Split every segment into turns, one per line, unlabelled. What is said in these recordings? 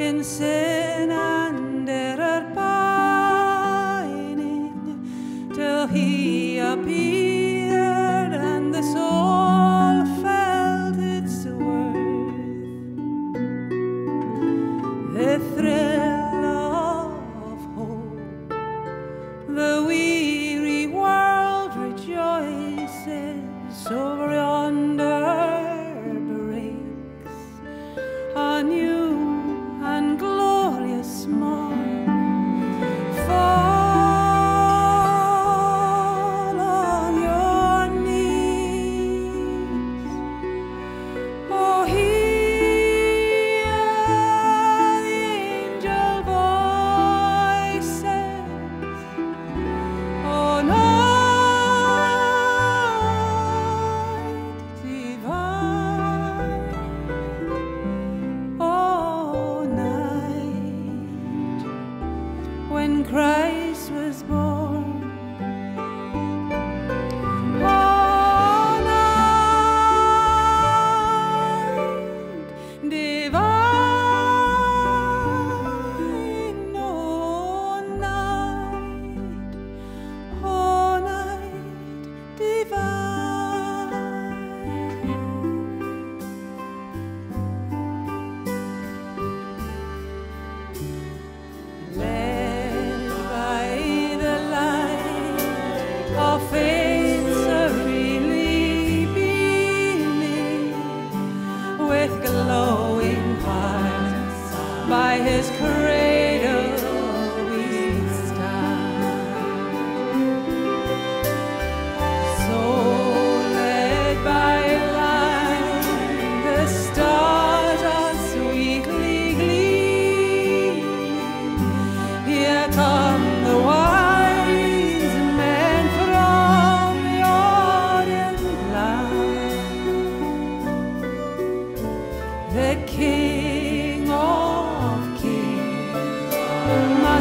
in sin. and His cradle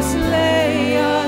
slay us.